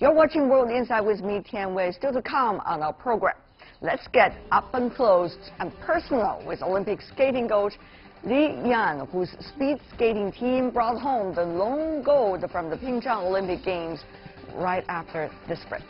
You're watching World Insight with me, Tian Wei. Still to come on our program. Let's get up and close and personal with Olympic skating coach Li Yan, whose speed skating team brought home the lone gold from the Pyeongchang Olympic Games right after this break.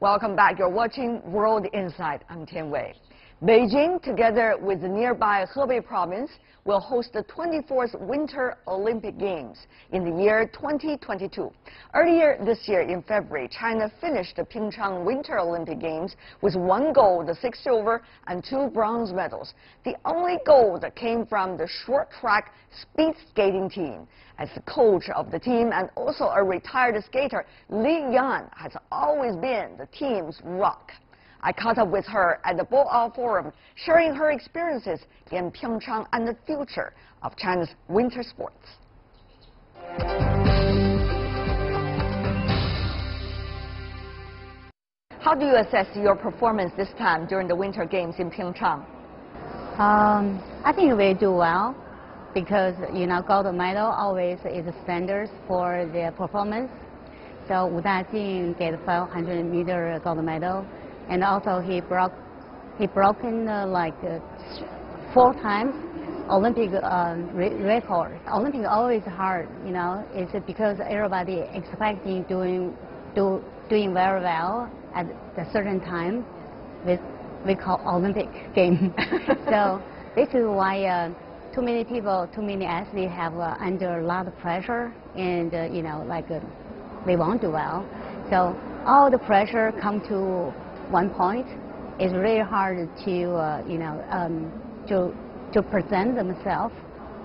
Welcome back. You're watching World Insight. I'm Tian Wei. Beijing, together with the nearby Hebei province, will host the 24th Winter Olympic Games in the year 2022. Earlier this year, in February, China finished the Pyeongchang Winter Olympic Games with one gold, six silver, and two bronze medals. The only gold that came from the short track speed skating team. As the coach of the team and also a retired skater, Li Yan has always been the team's rock. I caught up with her at the Boao Forum, sharing her experiences in Pyeongchang and the future of China's winter sports. How do you assess your performance this time during the Winter Games in Pyeongchang? Um, I think we do well because, you know, gold medal always is a standard for the performance. So Wu Dajing get 500 meter gold medal and also he broke he broken uh, like uh, four times Olympic uh, re record. Olympic always hard, you know. It's because everybody expecting doing do doing very well at a certain time. With we call Olympic game. so this is why uh, too many people, too many athletes have uh, under a lot of pressure, and uh, you know, like uh, they won't do well. So all the pressure come to one point, it's really hard to, uh, you know, um, to, to present themselves.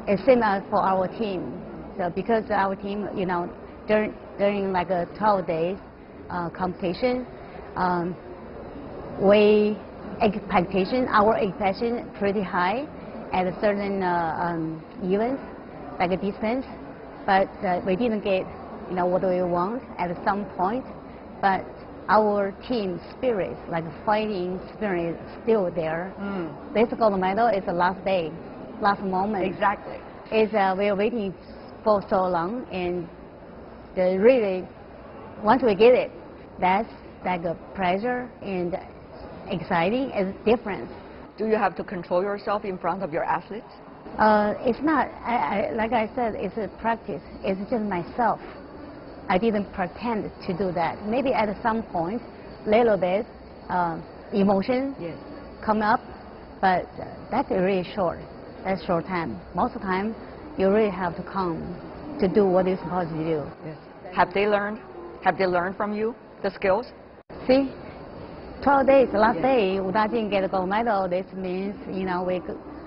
It's as for our team. So because our team, you know, during, during like a 12 days uh, competition, um, we expectation, our expectation pretty high at a certain uh, um, events, like a distance, but uh, we didn't get, you know, what we want at some point. But our team spirit, like fighting spirit, still there. Mm. This gold medal is the last day, last moment. Exactly. Is uh, we're waiting for so long, and the really once we get it, that's like a pleasure and exciting. It's different. Do you have to control yourself in front of your athletes? Uh, it's not. I, I, like I said, it's a practice. It's just myself. I didn't pretend to do that. Maybe at some point, little bit, uh, emotion yes. come up, but uh, that's really short. That's short time. Most of the time, you really have to come to do what you're supposed to do. Yes. Have they learned? Have they learned from you the skills? See, 12 days, last yes. day, Wu Dajing get a gold medal. This means, you know, we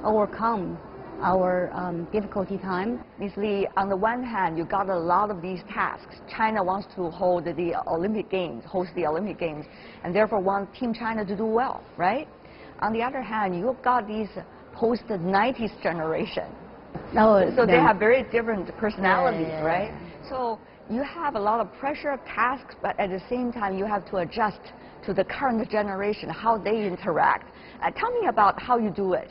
overcome our um, difficulty time. Ms. Li, on the one hand, you got a lot of these tasks. China wants to hold the Olympic Games, host the Olympic Games, and therefore want Team China to do well, right? On the other hand, you've got these post-90s generation. No, so they have very different personalities, yeah, yeah, yeah. right? So you have a lot of pressure, tasks, but at the same time, you have to adjust to the current generation, how they interact. Uh, tell me about how you do it.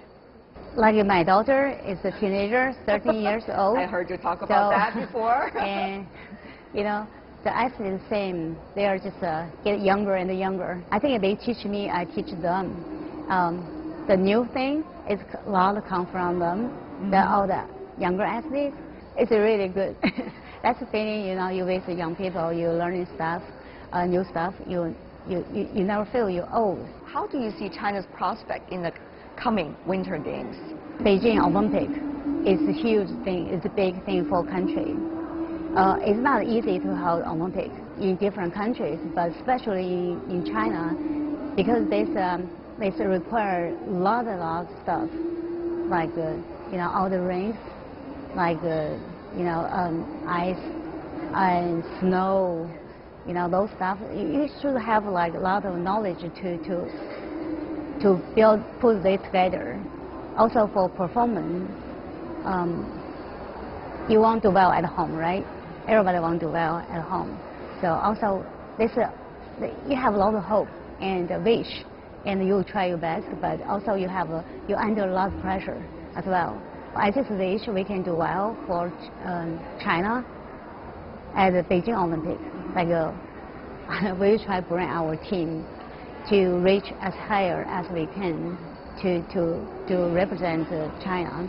Like my daughter is a teenager, 13 years old. I heard you talk about so, that before. and, you know, the actually the same. They are just uh, get younger and younger. I think they teach me, I teach them. Um, the new thing is a lot come from them. Mm -hmm. The, all the younger athletes, it's really good. That's the feeling, you know, you with the young people, you learning stuff, uh, new stuff. You, you, you, you never feel you're old. How do you see China's prospect in the coming Winter Games. Beijing Olympic is a huge thing, it's a big thing for country. Uh, it's not easy to hold Olympic in different countries, but especially in, in China, because this um, this require a lot, a lot of stuff, like uh, you know all the rains, like uh, you know um, ice and snow, you know those stuff. You should have like a lot of knowledge to to to build, put it together. Also for performance, um, you want to do well at home, right? Everybody want to do well at home. So also, this, uh, you have a lot of hope and wish, and you try your best, but also you have, uh, you're under a lot of pressure as well. I just wish we can do well for um, China at the Beijing Olympics. like uh, we try to bring our team to reach as higher as we can to to to represent China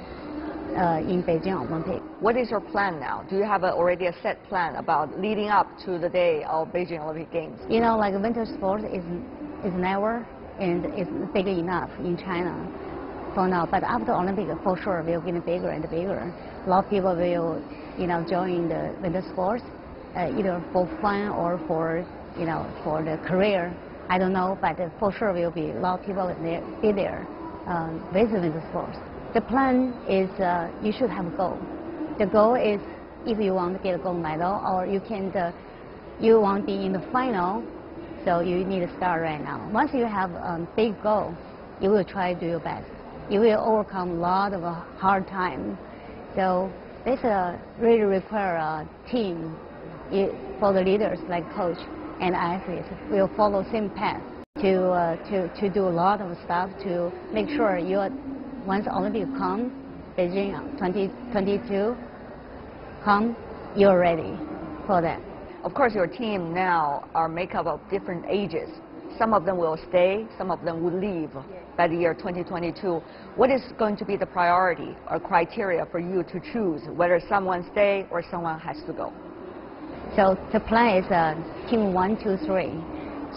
uh, in Beijing Olympic. What is your plan now? Do you have a, already a set plan about leading up to the day of Beijing Olympic Games? You know, like winter sports is is never and is big enough in China for now. But after Olympic, for sure, will get bigger and bigger. A lot of people will, you know, join the winter sports, uh, either for fun or for, you know, for the career. I don't know, but uh, for sure will be a lot of people there, be there um, with winter sports. The plan is uh, you should have a goal. The goal is if you want to get a gold medal or you can, uh, you want to be in the final, so you need to start right now. Once you have a big goal, you will try to do your best. You will overcome a lot of hard time. So this uh, really require a team for the leaders like coach and athletes will follow same path to, uh, to, to do a lot of stuff to make sure you once Olympic come, Beijing 2022 come, you're ready for that. Of course, your team now are made up of different ages. Some of them will stay, some of them will leave by the year 2022. What is going to be the priority or criteria for you to choose whether someone stay or someone has to go? So the plan is uh, team one, two, three.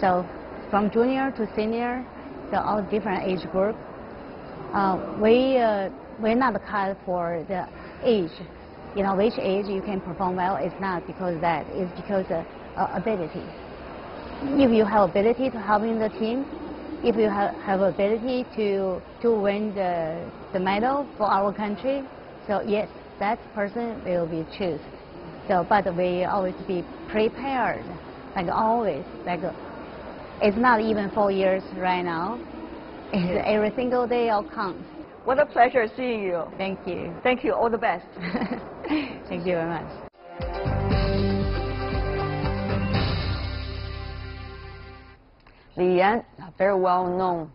So from junior to senior, so all different age group. Uh, we uh, we're not cut for the age. You know, which age you can perform well is not because of that. It's because of uh, ability. If you have ability to help in the team, if you have, have ability to to win the the medal for our country, so yes, that person will be chosen. So, but we always be prepared, like always, like it's not even four years right now. It's every single day all counts. What a pleasure seeing you. Thank you. Thank you. All the best. Thank you very much. Li Yan, a very well-known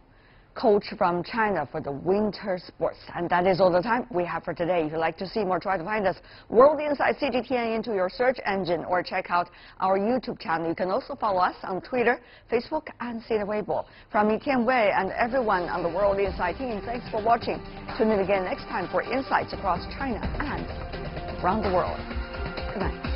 coach from China for the winter sports. And that is all the time we have for today. If you'd like to see more, try to find us World Insight CGTN into your search engine or check out our YouTube channel. You can also follow us on Twitter, Facebook, and Sina Weibo. From Mi Tian Wei and everyone on the World Insight team, thanks for watching. Tune in again next time for insights across China and around the world. Good night.